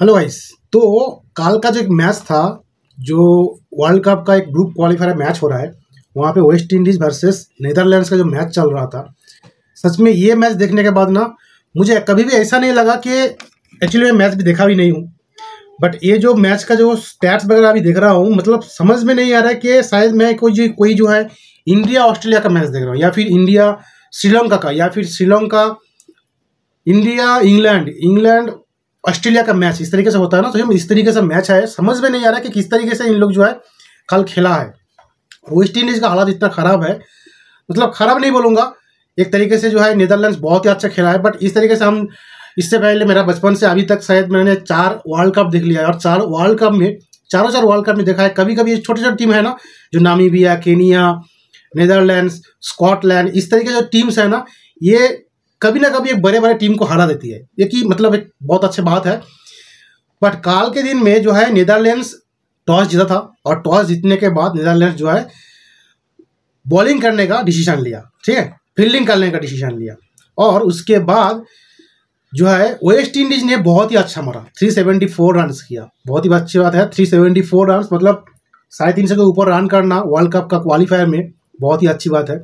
Hello guys तो काल का जो एक मैच था, जो वर्ल्ड कप का एक ग्रुप क्वालिफायर मैच हो रहा है, वहाँ पे वेस्ट इंडीज़ वर्सेस नीदरलैंड्स का जो मैच चल रहा था। सच में ये मैच देखने के बाद ना, मुझे कभी भी ऐसा नहीं लगा कि एक्चुअली मैं मैच भी देखा भी नहीं हूँ। बट ये जो मैच का जो स्टैट्स वगैरह अभी देख रहा हूँ मतलब समझ में नहीं आ रहा है कि शायद मैं कोई जो कोई जो है इंडिया ऑस्ट्रेलिया का मैच देख रहा हूँ, या फिर इंडिया श्रीलंका का, या फिर Sri Lanka India England England Australia का मैच इस तरीके से होता है ना तो हम इस तरीके से मैच है समझ में नहीं आ रहा कि किस तरीके से इन लोग जो है कल खेला है। वेस्ट इंडीज़ का हालात इतना ख़राब है। मतलब ख़राब नहीं बोलूँगा, एक तरीके से जो है नीदरलैंड्स बहुत ही अच्छा खेला है बट इस तरीके से हम इससे पहले मेरा बचपन से अभी तक शायद मैंने चार वर्ल्ड कप देख लिया है, और चार वर्ल्ड कप में, चारों चार वर्ल्ड कप में देखा है। कभी कभी छोटी छोटी टीम है ना, जो नामीबिया केनिया नीदरलैंड्स स्कॉटलैंड इस तरीके जो टीम्स है ना, ये कभी ना कभी एक बड़े बड़े टीम को हरा देती है। ये कि मतलब एक बहुत अच्छी बात है। बट काल के दिन में जो है नीदरलैंड्स टॉस जीता था और टॉस जीतने के बाद नीदरलैंड्स जो है बॉलिंग करने का डिसीज़न लिया, ठीक है? फील्डिंग करने का डिसीज़न लिया। और उसके बाद जो है वेस्ट इंडीज ने बहुत ही अच्छा मारा। 374 रन किया। बहुत ही अच्छी बात है। 374 रन मतलब साढ़े तीन सौ के ऊपर रन करना वर्ल्ड कप का क्वालिफायर में बहुत ही अच्छी बात है।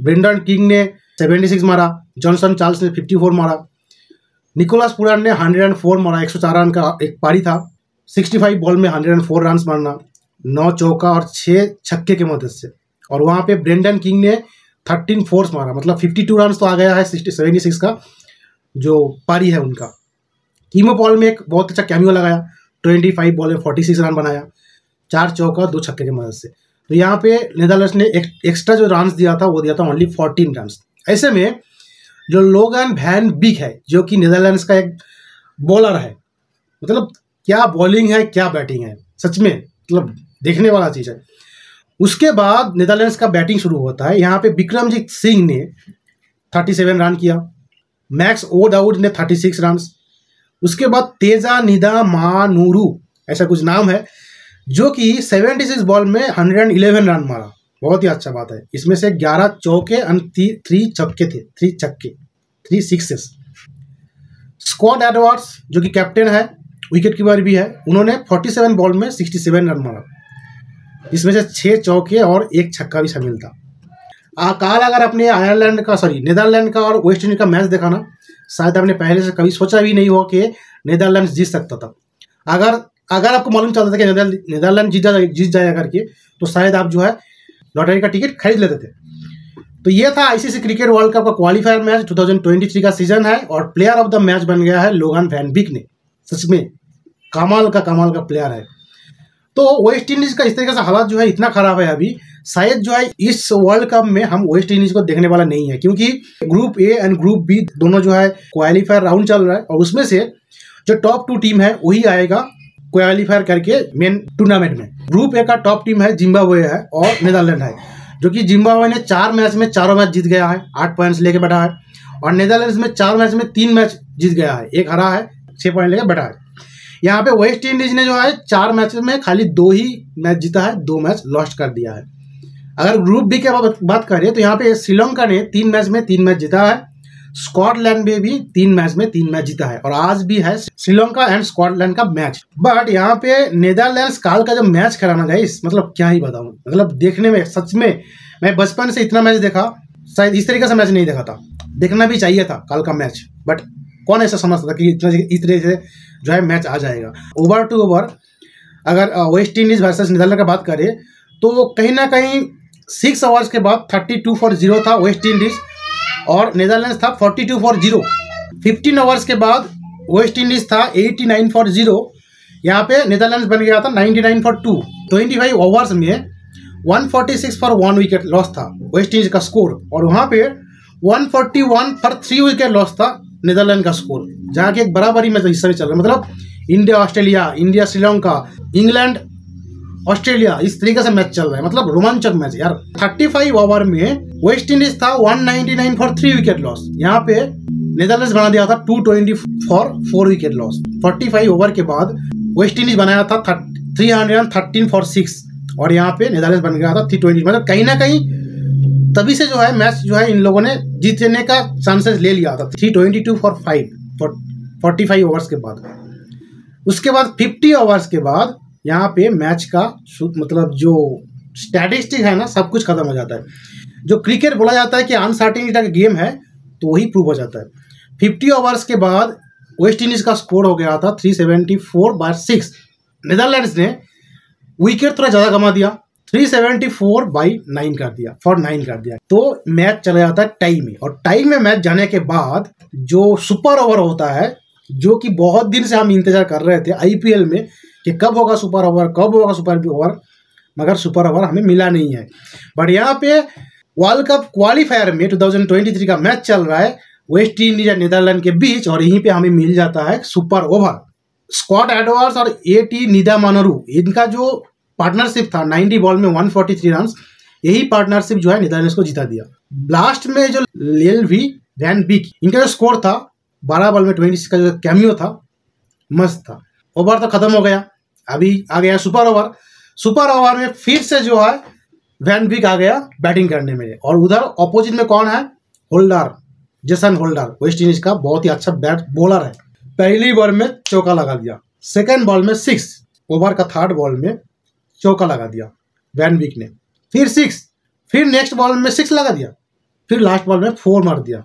ब्रेंडन किंग ने 76 मारा, जॉनसन चार्ल्स ने 54 मारा। निकोलस पुरान ने 104 मारा 104 रन का एक पारी था। 65 बॉल में 104 रन मारना, नौ चौका और छः छक्के के मदद से। और वहाँ पे ब्रेंडन किंग ने 13 फोर्स मारा मतलब 52 रन तो आ गया है सिक्सटी सेवेंटी सिक्स का, जो पारी है उनका। कीमो बॉल में एक बहुत अच्छा कैमियो लगाया 25 बॉल में 46 रन बनाया, चार चौका, दो छक्के की मदद से। तो यहाँ पे नेदरलैंड्स ने एक एक्स्ट्रा जो रन दिया था, वो दिया था ओनली 14 रन ऐसे में जो लोगन भैन बिग है, जो कि नीदरलैंड्स का एक बॉलर है मतलब क्या बॉलिंग है, क्या बैटिंग है, सच में मतलब देखने वाला चीज़ है। उसके बाद नीदरलैंड्स का बैटिंग शुरू होता है, यहाँ पे विक्रमजीत सिंह ने 37 रन किया मैक्स ओ दाऊद ने 36 रन उसके बाद तेजा निदा मानूरू ऐसा कुछ नाम है, जो कि 76 बॉल में 111 रन मारा। बहुत ही अच्छा बात है। इसमें से ग्यारह चौके थ्री छक्के थे। थ्री छक्के। थ्री सिक्सेस स्कॉट एडवर्ड्स जो कि कैप्टन है विकेट कीपर भी है, उन्होंने 47 बॉल में 67 रन मारा। इसमें से छः चौके और एक छक्का भी शामिल था। काल अगर अपने आयरलैंड का सॉरी नीदरलैंड का और वेस्ट इंडीज का मैच देखा ना शायद आपने पहले से कभी सोचा भी नहीं हो कि नीदरलैंड जीत सकता था। अगर अगर आपको मालूम चलता था कि नीदरलैंड जीत जाए जीत जाए करके तो शायद आप जो है लॉटरी का टिकट खरीद लेते थे। तो ये था आईसीसी क्रिकेट वर्ल्ड कप का क्वालिफायर मैच 2023 का सीज़न है और प्लेयर ऑफ़ द मैच बन गया है लोगन वैनबिक ने। सच में, कमाल का कमाल का प्लेयर है। तो वेस्ट इंडीज का इस तरीके से हालात जो है इतना खराब है अभी, शायद जो है इस वर्ल्ड कप में हम वेस्ट इंडीज को देखने वाला नहीं है, क्योंकि group A and group B दोनों जो है क्वालिफायर राउंड चल रहा है और उसमें से जो टॉप टू टीम है, वही आएगा। क्वालिफायर करके मेन टूर्नामेंट में। ग्रुप ए का टॉप टीम है जिम्बाब्वे है और नीदरलैंड है, जो कि जिम्बाब्वे ने चार मैच में चारों मैच जीत गया है, आठ पॉइंट्स लेके बैठा है और नीदरलैंड में चार मैच में तीन मैच जीत गया है, एक हरा है छः पॉइंट लेके बैठा है। यहाँ पे वेस्ट इंडीज ने जो है चार मैच में खाली दो ही मैच जीता है, दो मैच लॉस्ट कर दिया है। अगर ग्रुप बी की बात करें तो यहाँ पे श्रीलंका ने तीन मैच में तीन मैच जीता है स्कॉटलैंड में भी तीन मैच में तीन मैच जीता है और आज भी है श्रीलंका एंड स्कॉटलैंड का मैच। बट यहाँ पे नेदरलैंड्स काल का जो मैच खेलाना गया मतलब क्या ही बताऊँ? मतलब देखने में, सच में, मैं बचपन से इतना मैच देखा, शायद इस तरीके से मैच नहीं देखा था। देखना भी चाहिए था कल का मैच, बट कौन ऐसा समझता था कि इतना इस तरीके से जो है मैच आ जाएगा। ओवर टू ओवर अगर वेस्ट इंडीज वर्सेस नीदरलैंड का बात करें तो कहीं ना कहीं सिक्स आवर्स के बाद थर्टी टू फॉर ज़ीरो था वेस्ट इंडीज़ और नेदरलैंड था forty two for zero fifteen overs के बाद वेस्ट इंडीज था एटी नाइन फॉर ज़ीरो यहाँ पे नेदरलैंड्स बन गया था ninety nine for two twenty five overs में one forty six for one wicket loss था वेस्ट इंडीज का स्कोर और वहाँ पे one forty one for three wicket loss था नेदरलैंड का स्कोर जहाँ की एक बराबरी में हिस्सा भी चल रहा है। मतलब India Australia India Sri Lanka England Australia इस तरीके से मैच चल रहा है। मतलब रोमांचक मैच यार। 35 ओवर में वेस्ट इंडीज था 199 फॉर थ्री विकेट लॉस यहाँ पे नेदरलैंड बना दिया था 220 for four wicket loss 45 over के बाद वेस्ट इंडीज बनाया था 313 फॉर सिक्स और यहाँ पे नेदरलैंड बन गया था 320 मतलब कहीं ना कहीं तभी से जो है मैच जो है इन लोगों ने जीतने का चांसेस ले लिया था। 322 for five forty five overs के बाद। उसके बाद फिफ्टी ओवर्स के बाद यहाँ पे मैच का मतलब जो स्टैटिस्टिक है ना, सब कुछ खत्म हो जाता है। जो क्रिकेट बोला जाता है कि अनसर्टिनिटी का गेम है तो वही प्रूव हो जाता है। फिफ्टी ओवर्स के बाद वेस्ट इंडीज का स्कोर हो गया था three seventy four by six Netherlands ने विकेट थोड़ा ज़्यादा कमा दिया three seventy four by nine कर दिया फॉर नाइन कर दिया। तो मैच चला जाता है टाई में। और टाई में मैच जाने के बाद जो सुपर ओवर होता है, जो कि बहुत दिन से हम इंतज़ार कर रहे थे आईपीएल में, कि कब होगा सुपर ओवर कब होगा सुपर ओवर मगर सुपर ओवर हमें मिला नहीं है। बट यहाँ पे वर्ल्ड कप क्वालिफायर में 2023 का मैच चल रहा है। वेस्ट इंडीज और नीदरलैंड के बीच और यहीं पे हमें मिल जाता है सुपर ओवर स्कॉट एडवर्ड्स और ए टी निदा मानरू इनका जो पार्टनरशिप था 90 बॉल में 143 फोर्टी रन यही पार्टनरशिप जो है नीदरलैंड को जिता दिया। लास्ट में जो लेल वी वैन बिक इनका जो स्कोर था 12 बॉल में 26 का जो कैमियो था, मस्त था। ओवर तो खत्म हो गया। अभी आ गया सुपर ओवर सुपर ओवर में फिर से जो है वैन विक आ गया बैटिंग करने में। और उधर ऑपोजिट में कौन है? Holder Jason Holder West Indies का बहुत ही अच्छा बैट बॉलर है। पहली बॉल में चौका लगा दिया। सेकेंड बॉल में सिक्स ओवर का थर्ड बॉल में चौका लगा दिया वैन विक ने। फिर सिक्स फिर नेक्स्ट बॉल में सिक्स लगा दिया। फिर लास्ट बॉल में फोर मार दिया।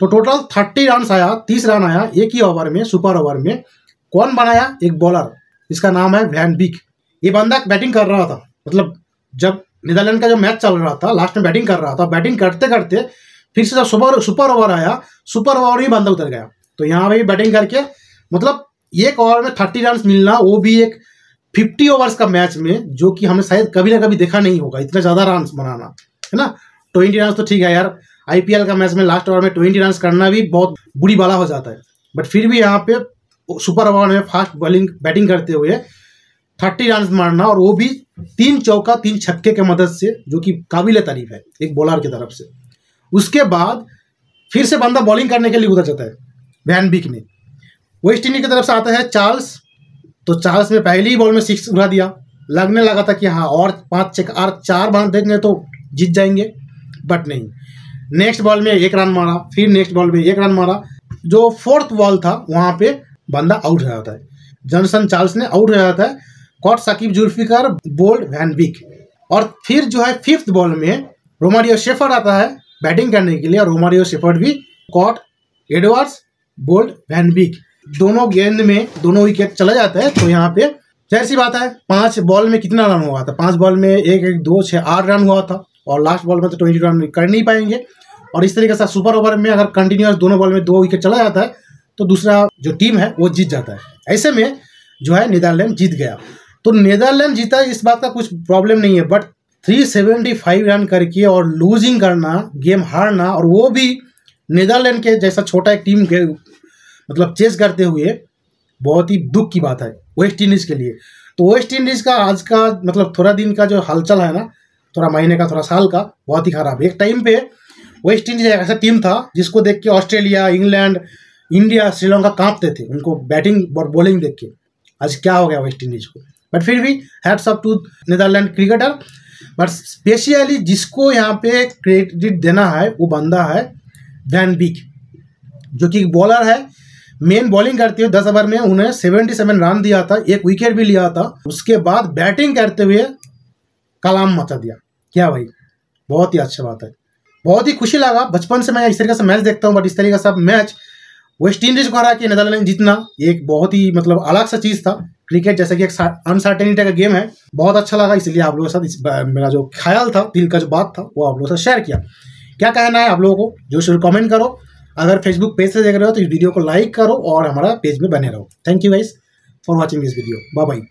तो टोटल थर्टी रन आया, तीस रन आया, एक ही ओवर में सुपर ओवर में। कौन बनाया? एक बॉलर इसका नाम है वैन बिक ये बंदा बैटिंग कर रहा था। मतलब जब नीदरलैंड का जो मैच चल रहा था लास्ट में बैटिंग कर रहा था, बैटिंग करते करते फिर से जब सुपर सुपर ओवर आया, सुपर ओवर ही बंदा उतर गया। तो यहाँ पे बैटिंग करके मतलब एक ओवर में थर्टी रन मिलना, वो भी एक फिफ्टी ओवर्स का मैच में, जो कि हमें शायद कभी ना कभी देखा नहीं होगा, इतना ज़्यादा रन बनाना, है ना? ट्वेंटी रन तो ठीक है यार आईपीएल का मैच में लास्ट ओवर में ट्वेंटी रन करना भी बहुत बुरी बाला हो जाता है। बट फिर भी यहाँ पे सुपर ओवर में फास्ट बॉलिंग बैटिंग करते हुए थर्टी रन मारना और वो भी तीन चौका, तीन छक्के के मदद से, जो कि काबिल तारीफ़ है, एक बॉलर की तरफ़ से। उसके बाद फिर से बंदा बॉलिंग करने के लिए उतर जाता है वैन बिक ने। वेस्ट इंडीज की तरफ़ से आता है चार्ल्स तो चार्ल्स ने पहली ही बॉल में सिक्स उड़ा दिया। लगने लगा था कि हाँ और पाँच चेक और चार बार देंगे तो जीत जाएँगे बट नहीं। नेक्स्ट बॉल में एक रन मारा, फिर नेक्स्ट बॉल में एक रन मारा। जो फोर्थ बॉल था, वहाँ पे बंदा आउट हो जाता है। जॉनसन चार्ल्स ने आउट हो जाता है। Caught Saqib Zulfiqar, bowled van Beek. और फिर जो है फिफ्थ बॉल में रोमारियो शेफर्ड आता है बैटिंग करने के लिए, और रोमारियो शेफर्ड भी caught, Edwards, bowled, van Beek. दोनों गेंद में दोनों विकेट चला जाता है तो यहाँ पे ज़ाहिर सी बात है, पाँच बॉल में कितना रन हुआ था? पाँच बॉल में एक एक, दो छः आठ रन हुआ था, और लास्ट बॉल में तो ट्वेंटी रन कर नहीं पाएँगे। और इस तरीके से सुपर ओवर में अगर कंटिन्यूस दोनों बॉल में दो विकेट चला जाता है तो दूसरा जो टीम है, वो जीत जाता है। ऐसे में जो है, नीदरलैंड जीत गया। तो नीदरलैंड जीता, इस बात का कुछ प्रॉब्लम नहीं है बट 375 रन करके और लूजिंग करना गेम हारना, और वो भी नीदरलैंड के जैसा छोटा एक टीम के मतलब चेस करते हुए, बहुत ही दुख की बात है वेस्ट इंडीज़ के लिए। तो वेस्ट इंडीज़ का आज का मतलब थोड़ा दिन का जो हलचल है ना, थोड़ा महीने का, थोड़ा साल का, बहुत ही खराब एक टाइम पे वेस्ट इंडीज एक ऐसा टीम था, जिसको देख के ऑस्ट्रेलिया इंग्लैंड इंडिया श्रीलंका कांपते थे, उनको बैटिंग और बॉलिंग देख के। आज क्या हो गया वेस्ट इंडीज को? बट फिर भी hats up to Netherland cricketer but specially जिसको यहाँ पे क्रेडिट देना है, वो बंदा है वैन बिक जो कि बॉलर है। मेन बॉलिंग करते हुए दस ओवर में उन्हें सेवेंटी सेवन रन दिया था, एक विकेट भी लिया था। उसके बाद बैटिंग करते हुए कलाम मचा दिया। क्या भाई? बहुत ही अच्छा बात है। बहुत ही खुशी लगा। बचपन से मैं इस तरीके से मैच देखता हूँ बट इस तरीके से मैच वेस्ट इंडीज को हरा के नीदरलैंड जीतना, एक बहुत ही मतलब अलग सा चीज़ था। क्रिकेट जैसे कि एक अनसर्टेनिटी का गेम है। बहुत अच्छा लगा इसलिए आप लोगों के साथ मेरा जो ख्याल था, दिल का जो बात था, वो आप लोगों से शेयर किया। क्या कहना है आप लोगों को? जो शुरू कमेंट करो। अगर फेसबुक पेज से देख रहे हो तो इस वीडियो को लाइक करो और हमारा पेज में बने रहो। Thank you guys for watching this video bye bye